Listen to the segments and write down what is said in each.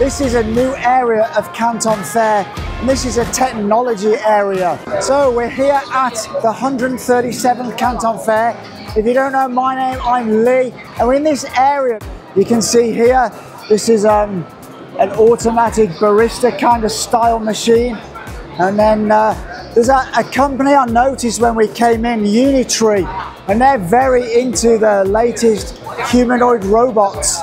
This is a new area of Canton Fair, and this is a technology area. So we're here at the 137th Canton Fair. If you don't know my name, I'm Lee, and we're in this area. You can see here, this is um, an automatic barista kind of style machine. And then uh, there's a, a, company I noticed when we came in, Unitree, and they're very into the latest humanoid robots.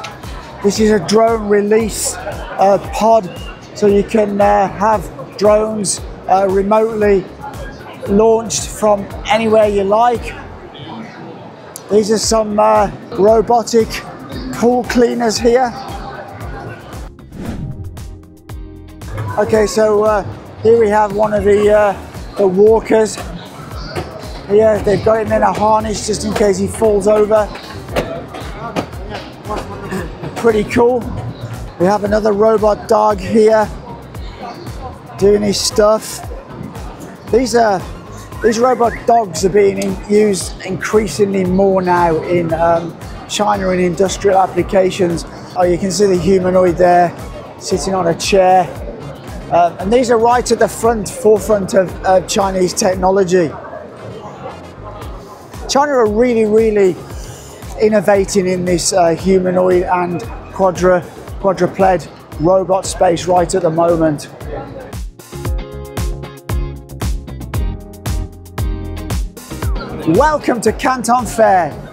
This is a drone release uh, pod, so you can uh, have drones uh, remotely launched from anywhere you like. These are some uh, robotic pool cleaners here. Okay, so uh, here we have one of the, uh, the walkers. Here, they've got him in a harness just in case he falls over. Pretty cool. We have another robot dog here doing his stuff. These are these robot dogs are being in, used increasingly more now in um, China in industrial applications. Oh, you can see the humanoid there sitting on a chair. Uh, and these are right at the front, forefront of, of Chinese technology. China are really, really innovating in this uh, humanoid and quadra, quadruped robot space right at the moment. Welcome to Canton Fair.